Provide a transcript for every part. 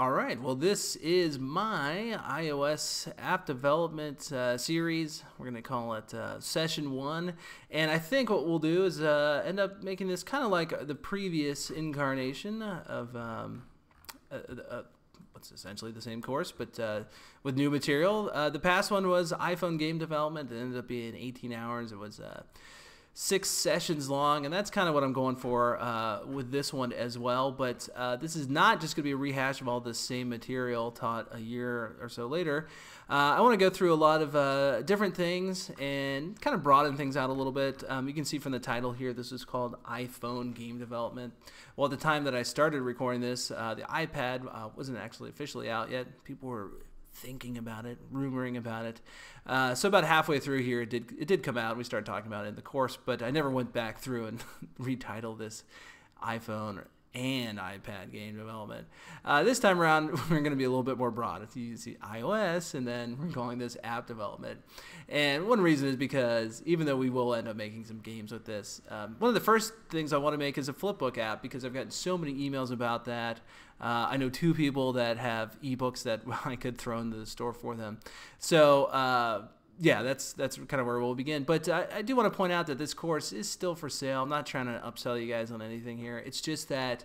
All right, well, this is my iOS app development uh, series. We're going to call it uh, Session 1. And I think what we'll do is uh, end up making this kind of like the previous incarnation of um, uh, uh, what's essentially the same course, but uh, with new material. the past one was iPhone game development. It ended up being 18 hours. It was six sessions long, and that's kind of what I'm going for uh, with this one as well. But uh, this is not just going to be a rehash of all the same material taught a year or so later. Uh, I want to go through a lot of uh, different things and kind of broaden things out a little bit. Um, you can see from the title here, this is called iPhone game development. Well, at the time that I started recording this, uh, the iPad uh, wasn't actually officially out yet. People were thinking about it, rumoring about it. Uh, so about halfway through here, it did it did come out. We started talking about it in the course, but I never went back through and retitled this iPhone and iPad game development. Uh, this time around, we're going to be a little bit more broad. If you see iOS, and then we're calling this app development. And one reason is because even though we will end up making some games with this, um, one of the first things I want to make is a flipbook app because I've gotten so many emails about that. Uh, I know two people that have ebooks that I could throw into the store for them. So, uh, yeah, that's that's kind of where we'll begin. But I, I do want to point out that this course is still for sale. I'm not trying to upsell you guys on anything here. It's just that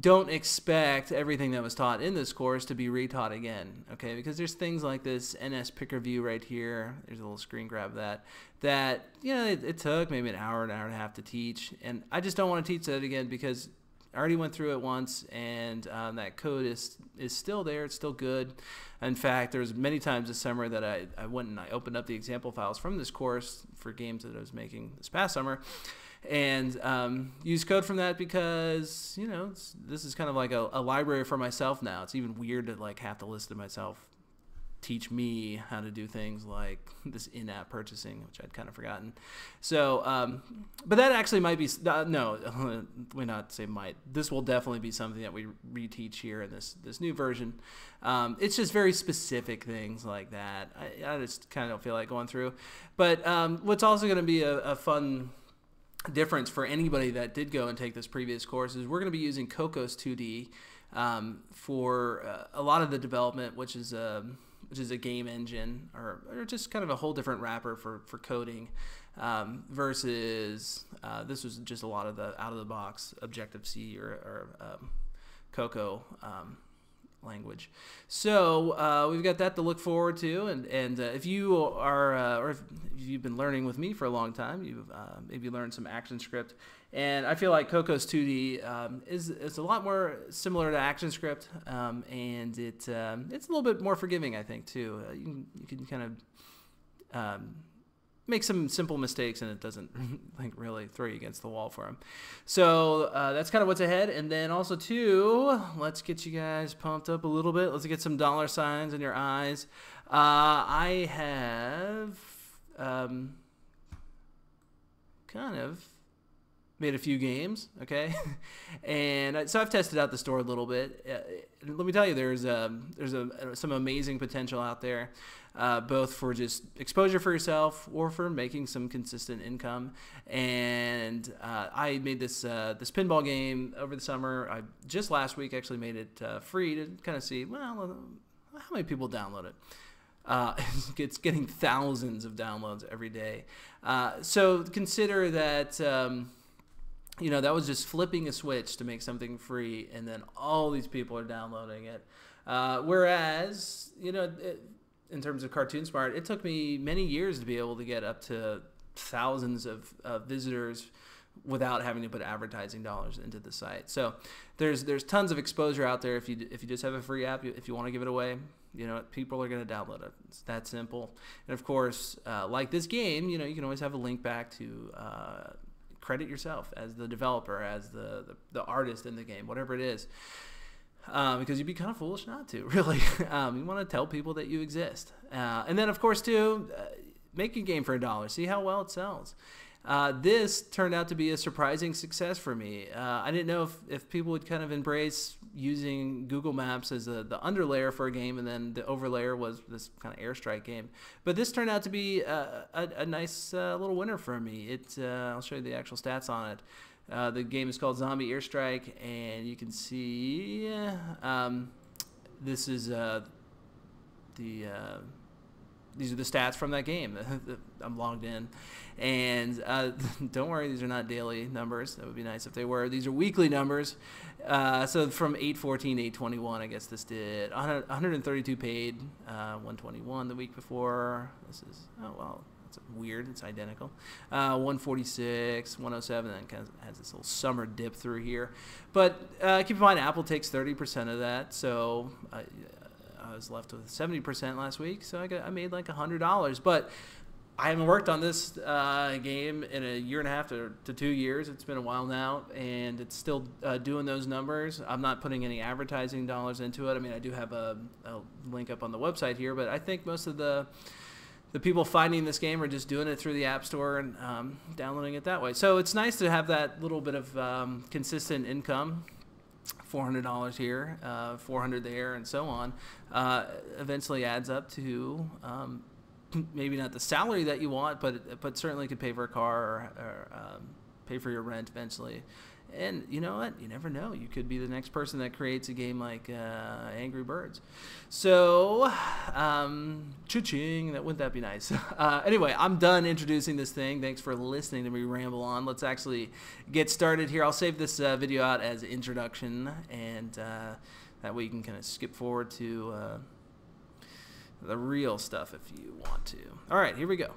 don't expect everything that was taught in this course to be retaught again, okay? Because there's things like this NS Picker View right here. There's a little screen grab of that. That, you know, it, it took maybe an hour, an hour and a half to teach. And I just don't want to teach that again because I already went through it once, and um, that code is is still there. It's still good. In fact, there's many times this summer that I, I went and I opened up the example files from this course for games that I was making this past summer, and um, use code from that because you know this is kind of like a, a library for myself now. It's even weird to like have to list it myself teach me how to do things like this in-app purchasing, which I'd kind of forgotten. So, um, but that actually might be uh, no, we not say might. This will definitely be something that we reteach here in this this new version. Um, it's just very specific things like that. I, I just kind of don't feel like going through. But um, what's also going to be a, a fun difference for anybody that did go and take this previous course is we're going to be using Cocos 2D um, for uh, a lot of the development, which is uh, which is a game engine or, or just kind of a whole different wrapper for, for coding um, versus uh, this was just a lot of the out of the box Objective C or, or um, Cocoa um, language. So uh, we've got that to look forward to, and and uh, if you are uh, or if you've been learning with me for a long time, you've uh, maybe learned some ActionScript, and I feel like Cocos 2D um, is is a lot more similar to ActionScript, um, and it um, it's a little bit more forgiving, I think, too. Uh, you can, you can kind of make some simple mistakes and it doesn't like really throw you against the wall for them. So uh, that's kind of what's ahead. And then also too, let's get you guys pumped up a little bit. Let's get some dollar signs in your eyes. Uh, I have um, kind of made a few games, okay, and so I've tested out the store a little bit. Uh, let me tell you, there's um, there's a, some amazing potential out there uh, both for just exposure for yourself or for making some consistent income. And uh, I made this uh, this pinball game over the summer. I just last week actually made it uh, free to kind of see well how many people download it. Uh, it's getting thousands of downloads every day. Uh, so consider that. Um, you know that was just flipping a switch to make something free and then all these people are downloading it uh, whereas you know it, in terms of Cartoon Smart, it took me many years to be able to get up to thousands of, of visitors without having to put advertising dollars into the site. So there's there's tons of exposure out there. If you if you just have a free app, if you want to give it away, you know people are going to download it. It's that simple. And of course, uh, like this game, you know you can always have a link back to. Credit yourself as the developer as the, the, the artist in the game whatever it is um, because you'd be kind of foolish not to, really. Um, you want to tell people that you exist. Uh, and then, of course, too, uh, make a game for a dollar. See how well it sells. Uh, this turned out to be a surprising success for me. Uh, I didn't know if, if people would kind of embrace using Google Maps as a, the underlayer for a game, and then the overlayer was this kind of airstrike game. But this turned out to be a, a, a nice uh, little winner for me. It uh, I'll show you the actual stats on it. Uh, the game is called Zombie Airstrike, and you can see um, this is uh, the uh, these are the stats from that game. I'm logged in, and uh, don't worry, these are not daily numbers. That would be nice if they were. These are weekly numbers. Uh, so from 814 to 821, I guess this did 132 paid, uh, 121 the week before. This is oh well, it's weird. It's identical. Uh, 146, 107, and kind of has this little summer dip through here. But uh, keep in mind, Apple takes 30% of that, so uh, I was left with 70% last week, so I, got, I made like $100. But I haven't worked on this uh, game in a year and a half to, to, two years. It's been a while now, and it's still uh, doing those numbers. I'm not putting any advertising dollars into it. I mean, I do have a, a, link up on the website here, but I think most of the the people finding this game are just doing it through the App Store and um, downloading it that way. So it's nice to have that little bit of um, consistent income $400 here, uh, 400 there, and so on, uh, eventually adds up to um, maybe not the salary that you want, but but certainly could pay for a car or, or um, pay for your rent eventually. And you know what? You never know. You could be the next person that creates a game like uh, Angry Birds. So, um, cha-ching! That wouldn't that be nice? Uh, anyway, I'm done introducing this thing. Thanks for listening to me ramble on. Let's actually get started here. I'll save this uh, video out as introduction, and uh, that way you can kind of skip forward to uh, the real stuff if you want to. All right, here we go.